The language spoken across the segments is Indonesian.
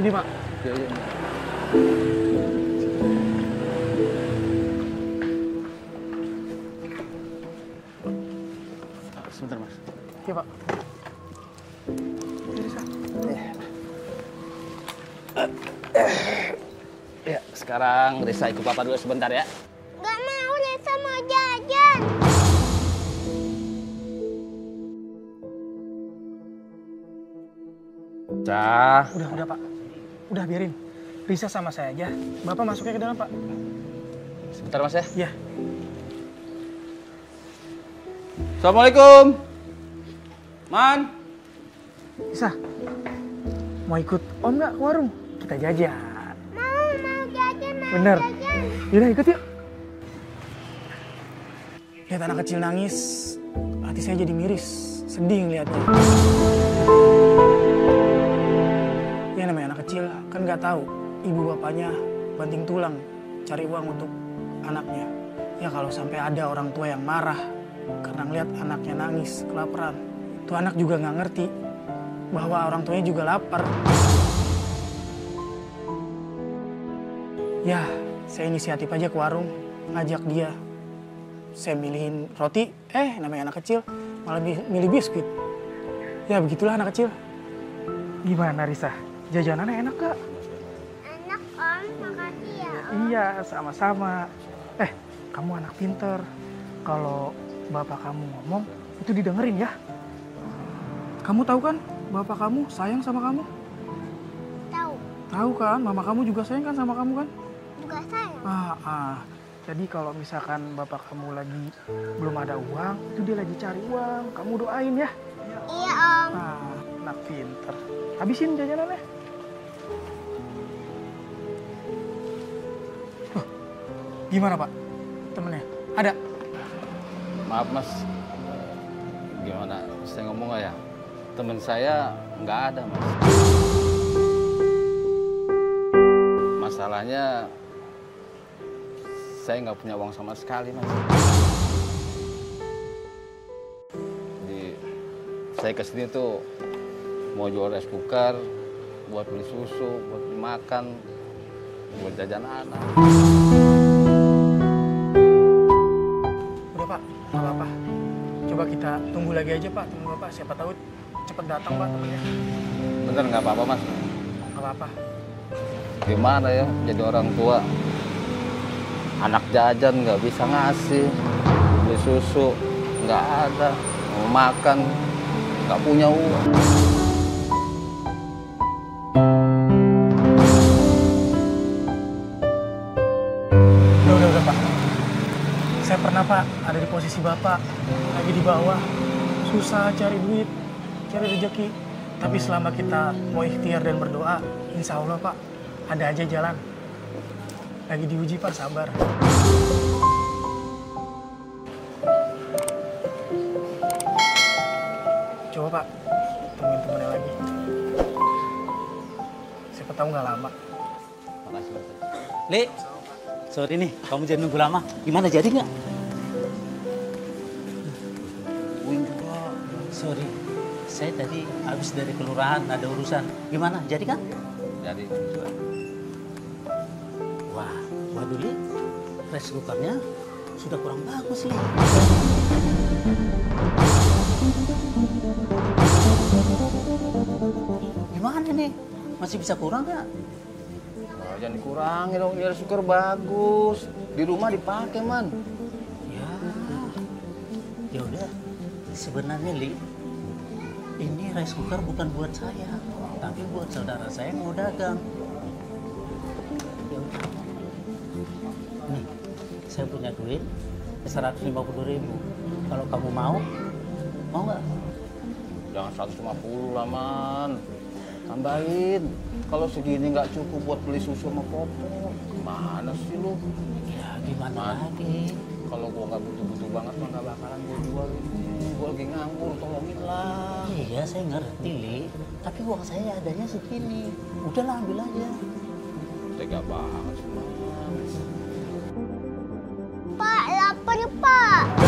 Sini pak. Ya, ya. Sebentar mas. Iya pak. Ini. Ya, sekarang Risa ikut papa dulu sebentar ya. Gak mau, Risa mau jajan. Cah. Udah, udah pak. Udah biarin. Risa sama saya aja. Bapak masuknya ke dalam pak. Sebentar mas ya. Iya. Assalamualaikum. Man. Risa. Mau ikut om nggak ke warung? Kita jajan. Mau, mau jajan, mau Bener. jajan. Yaudah ikut yuk. Lihat anak kecil nangis, hati saya jadi miris, sedih ngeliatnya. Kecil kan nggak tahu ibu bapaknya banting tulang cari uang untuk anaknya. Ya kalau sampai ada orang tua yang marah karena ngeliat anaknya nangis kelaparan, tuh anak juga nggak ngerti bahwa orang tuanya juga lapar. Ya, saya inisiatif aja ke warung, ngajak dia. Saya milihin roti, eh namanya anak kecil, malah milih biskuit. Ya begitulah anak kecil. Gimana Risa? Jajanannya enak gak? Enak, Om. Makasih ya, Om. Iya, sama-sama. Eh, kamu anak pinter. Kalau bapak kamu ngomong, itu didengerin ya. Kamu tahu kan, bapak kamu sayang sama kamu? Tahu. Tahu kan, mama kamu juga sayang kan sama kamu kan? Juga sayang. Ah, ah. Jadi kalau misalkan bapak kamu lagi belum ada uang, itu dia lagi cari uang. Kamu doain ya. Iya, Om. Ah, anak pinter. Habisin jajanannya. Gimana pak? Temennya? Ada? Maaf mas. Gimana? Saya ngomong ya? Temen saya nggak ada mas. Masalahnya saya nggak punya uang sama sekali mas. Jadi saya ke sini tuh mau jual rice cooker, buat beli susu, buat beli makan, buat jajan anak. Pak, nggak apa-apa. Coba kita tunggu lagi aja pak, tunggu bapak. Siapa tahu cepet datang pak temennya. Bener nggak apa-apa mas? Nggak apa-apa. Gimana ya jadi orang tua? Anak jajan nggak bisa ngasih, beli susu nggak ada, mau makan nggak punya uang. Saya pernah, Pak, ada di posisi Bapak. Lagi di bawah. Susah cari duit, cari rezeki. Tapi selama kita mau ikhtiar dan berdoa, insya Allah, Pak, ada aja jalan. Lagi diuji, Pak, sabar. Coba, Pak, temuin temennya lagi. Siapa tahu nggak lama. Makasih sorry nih, kamu jangan nunggu lama. Gimana jadi nggak? Saya tadi habis dari kelurahan ada urusan. Gimana? Jadi kan? Jadi Wah, waduh Li, rice cookernya sudah kurang bagus Li. Gimana nih? Masih bisa kurang nggak? oh, jangan dikurangi dong, ya syukur bagus. Di rumah dipakai man. Ya, ya udah. Sebenarnya Li, ini rice cooker bukan buat saya, tapi buat saudara saya yang mau dagang. Nih, saya punya duit seratus lima puluh ribu. Kalau kamu mau, mau nggak? Jangan 150 lah man. Tambahin. Kalau segini nggak cukup buat beli susu sama popok. Gimana sih lu? Ya gimana Man. lagi? Kalau gua nggak butuh-butuh banget mah nggak bakalan gua jual ini. Gua lagi nganggur, tolongin lah. Iya saya ngerti Li, tapi uang saya adanya segini. Udahlah ambil aja. Tega banget sih. Pak, lapar, Pak.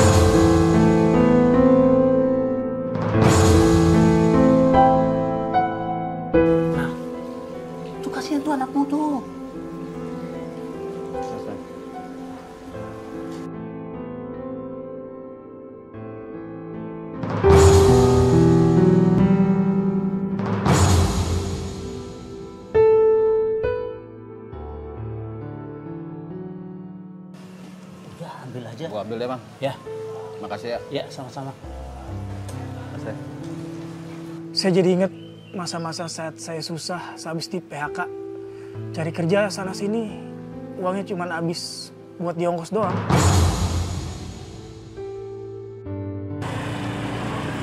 Ambil aja. Gua ambil deh bang. Ya, Makasih ya. ya sama-sama. Makasih. Saya jadi inget masa-masa saat saya susah sehabis di PHK. Cari kerja sana sini, uangnya cuma habis buat di ongkos doang.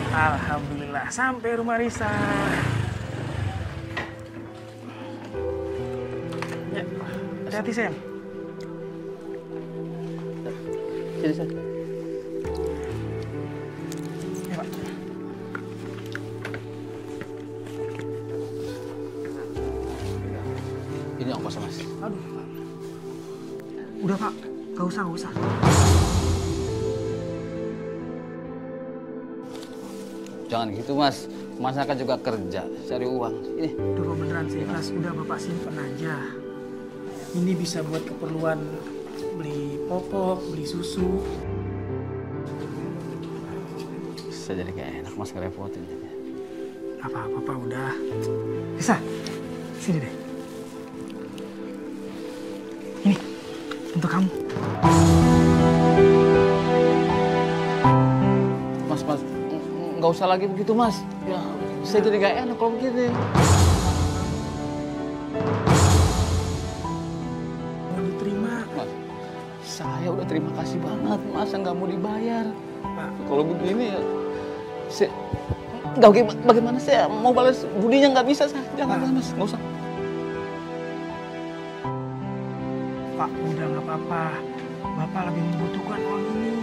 Alhamdulillah, sampai rumah Risa. Ya, hati-hati sayang. Ya, Pak. Ini ongkos mas. Aduh, Pak. Udah, Pak. Gak usah, gak usah. Jangan gitu mas. Mas kan juga kerja, cari uang. Ini. Udah Pak beneran saya ikhlas, udah Bapak simpen aja. Ini bisa buat keperluan beli popok, beli susu. Saya jadi kayak enak mas ngerepotin. Apa-apa Pak, udah. Bisa, sini deh. Ini, untuk kamu. Mas, mas, nggak usah lagi begitu mas. Ya, saya jadi gak enak kalau begini. Saya udah terima kasih banget. Masa nggak mau dibayar? Pak, Kalau begini ya, saya nggak bagaimana, bagaimana saya mau balas budinya nggak bisa saya. Jangan, Pak. mas, nggak usah. Pak, udah nggak apa-apa. Bapak lebih membutuhkan uang ini.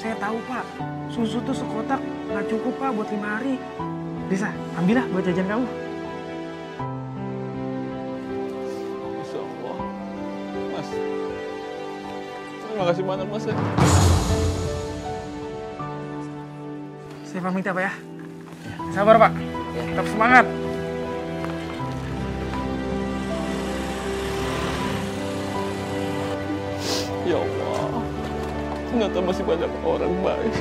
Saya tahu Pak, susu tuh sekotak nggak cukup Pak buat lima hari. Bisa, ambillah buat jajan kamu. Terima kasih banyak mas. ya. Saya pamit ya Pak ya. Sabar Pak, tetap semangat. Ya Allah, ternyata masih banyak orang baik.